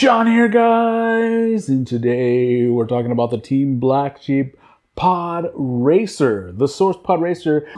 Jon here, guys, and today we're talking about the Team Black Sheep Pod Racer, the Source Pod Racer.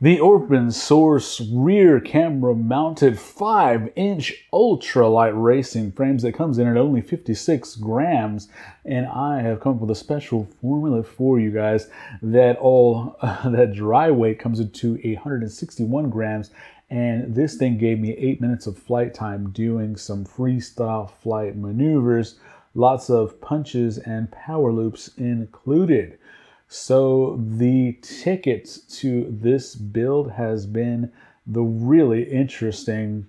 The Open Source rear camera mounted 5 inch ultralight racing frames that comes in at only 56 grams. And I have come up with a special formula for you guys that all uh, that dry weight comes into 161 grams. And this thing gave me eight minutes of flight time doing some freestyle flight maneuvers, lots of punches and power loops included. So the ticket to this build has been the really interesting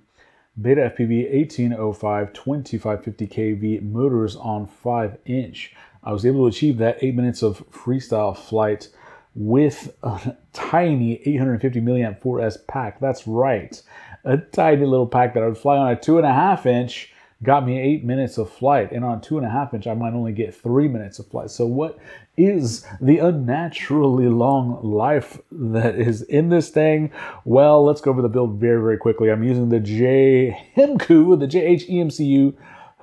Beta FPV 1805 2550 kV motors on 5 inch. I was able to achieve that 8 minutes of freestyle flight with a tiny 850 milliamp 4S pack. That's right, a tiny little pack that I would fly on a 2.5 inch got me eight minutes of flight. And on two and a half inch, I might only get three minutes of flight. So what is the unnaturally long life that is in this thing? Well, let's go over the build very, very quickly. I'm using the JHEMCU, the JHEMCU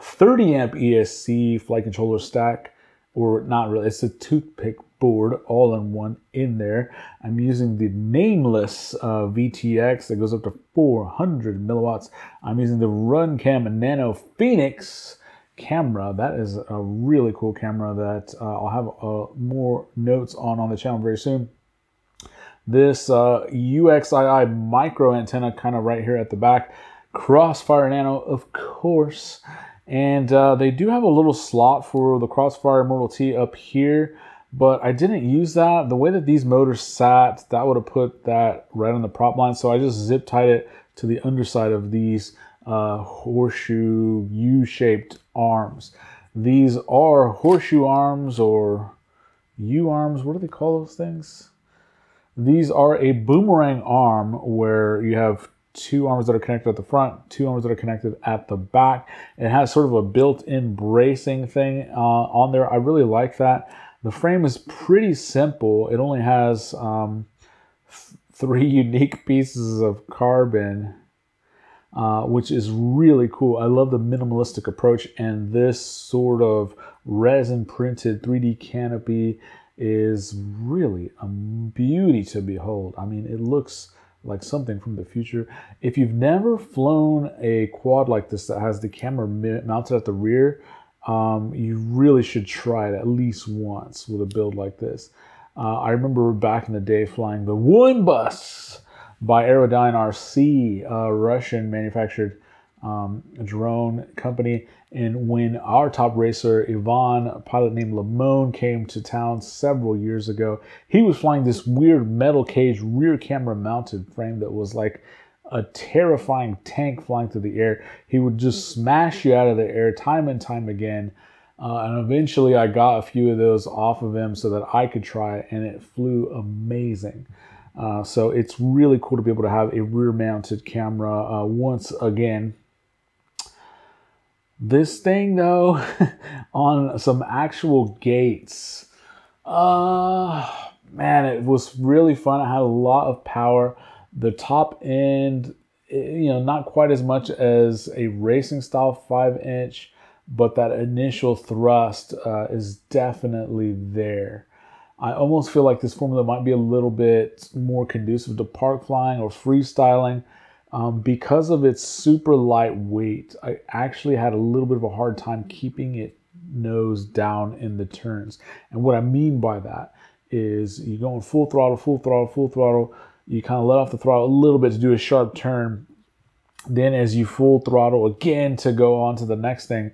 30 amp ESC flight controller stack, or not really, it's a toothpick board all in one in there. I'm using the nameless uh, VTX that goes up to 400 milliwatts. I'm using the Runcam Nano Phoenix camera. That is a really cool camera that uh, I'll have uh, more notes on on the channel very soon. This uh, UXII micro antenna kind of right here at the back. Crossfire Nano, of course. And uh, they do have a little slot for the Crossfire Immortal T up here but I didn't use that. The way that these motors sat, that would have put that right on the prop line. So I just zip tied it to the underside of these uh, horseshoe U-shaped arms. These are horseshoe arms or U arms. What do they call those things? These are a boomerang arm where you have two arms that are connected at the front, two arms that are connected at the back. It has sort of a built-in bracing thing uh, on there. I really like that. The frame is pretty simple. It only has um, three unique pieces of carbon, uh, which is really cool. I love the minimalistic approach, and this sort of resin printed 3D canopy is really a beauty to behold. I mean, it looks like something from the future. If you've never flown a quad like this that has the camera mounted at the rear, um, you really should try it at least once with a build like this. Uh, I remember back in the day flying the Wombus by Aerodyne RC, a Russian manufactured um, drone company. And when our top racer, Ivan, a pilot named Lamone, came to town several years ago, he was flying this weird metal cage rear camera mounted frame that was like a terrifying tank flying through the air. He would just smash you out of the air time and time again. Uh, and eventually I got a few of those off of him so that I could try it, and it flew amazing. Uh, so it's really cool to be able to have a rear mounted camera uh, once again. This thing though, on some actual gates, uh, man, it was really fun. I had a lot of power. The top end, eh, you know, not quite as much as a racing style five inch, but that initial thrust uh, is definitely there. I almost feel like this formula might be a little bit more conducive to park flying or freestyling. Um, because of its super light weight, I actually had a little bit of a hard time keeping it nose down in the turns. And what I mean by that is you go in full throttle, full throttle, full throttle, you kind of let off the throttle a little bit to do a sharp turn. Then as you full throttle again to go on to the next thing,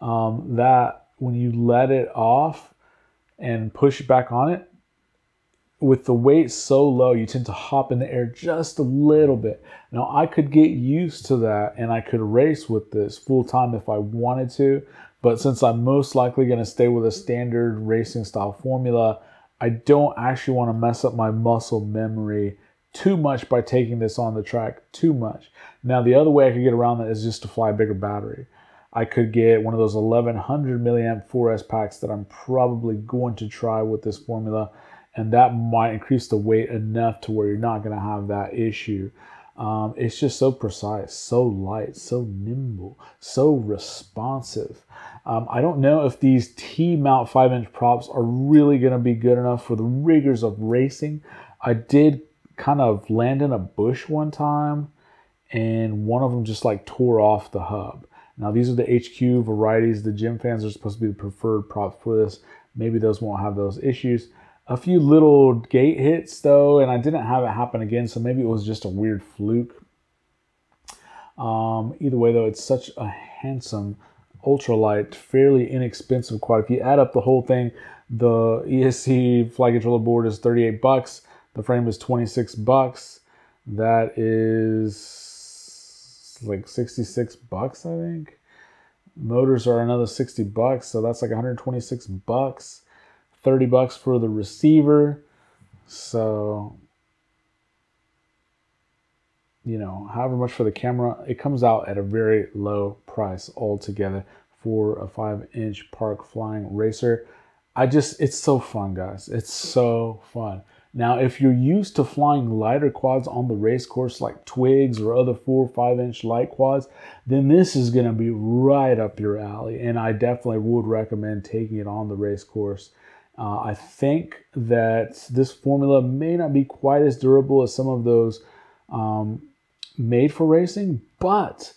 um, that when you let it off and push back on it, with the weight so low, you tend to hop in the air just a little bit. Now, I could get used to that and I could race with this full time if I wanted to, but since I'm most likely going to stay with a standard racing style formula, I don't actually want to mess up my muscle memory too much by taking this on the track, too much. Now, the other way I could get around that is just to fly a bigger battery. I could get one of those 1100 milliamp 4S packs that I'm probably going to try with this formula, and that might increase the weight enough to where you're not going to have that issue. Um, it's just so precise, so light, so nimble, so responsive. Um, I don't know if these T mount 5 inch props are really going to be good enough for the rigors of racing. I did kind of land in a bush one time and one of them just like tore off the hub. Now these are the HQ varieties. The Gemfans are supposed to be the preferred props for this. Maybe those won't have those issues. A few little gate hits though, and I didn't have it happen again, so maybe it was just a weird fluke. Um, either way though, it's such a handsome ultralight, fairly inexpensive quad. If you add up the whole thing, the ESC flight controller board is 38 bucks. The frame is 26 bucks. That is like 66 bucks, I think. Motors are another 60 bucks, so that's like 126 bucks. 30 bucks for the receiver. So, you know, however much for the camera, it comes out at a very low price altogether for a 5 inch park flying racer. I just, it's so fun, guys. It's so fun. Now, if you're used to flying lighter quads on the race course like Twigs or other four or five inch light quads, then this is going to be right up your alley. And I definitely would recommend taking it on the race course. Uh, I think that this formula may not be quite as durable as some of those um, made for racing, but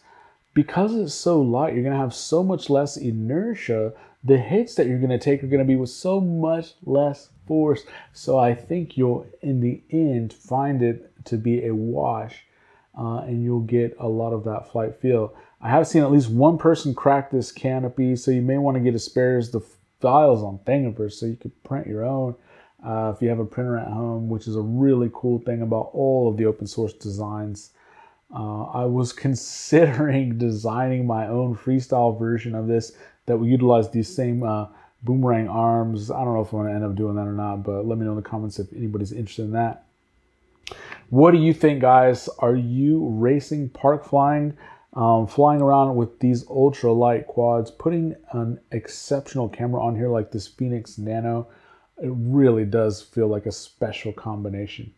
because it's so light, you're going to have so much less inertia. The hits that you're going to take are going to be with so much less force. So I think you'll, in the end, find it to be a wash uh, and you'll get a lot of that flight feel. I have seen at least one person crack this canopy, so you may want to get a spares the files on Thingiverse so you could print your own uh, if you have a printer at home, which is a really cool thing about all of the open source designs. Uh, I was considering designing my own freestyle version of this that will utilize these same uh, boomerang arms. I don't know if I'm going to end up doing that or not, but let me know in the comments if anybody's interested in that. What do you think, guys? Are you racing, park flying, um, flying around with these ultra light quads, putting an exceptional camera on here like this Phoenix Nano? It really does feel like a special combination.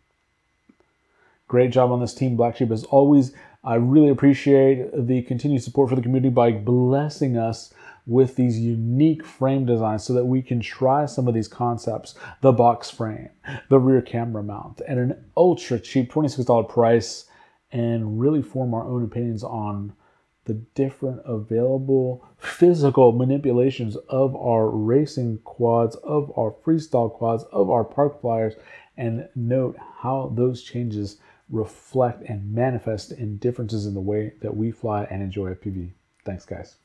Great job on this team, Black Sheep. As always, I really appreciate the continued support for the community by blessing us with these unique frame designs so that we can try some of these concepts the box frame, the rear camera mount, and an ultra cheap $26 price, and really form our own opinions on the different available physical manipulations of our racing quads, of our freestyle quads, of our park flyers, and note how those changes reflect and manifest in differences in the way that we fly and enjoy FPV. Thanks, guys.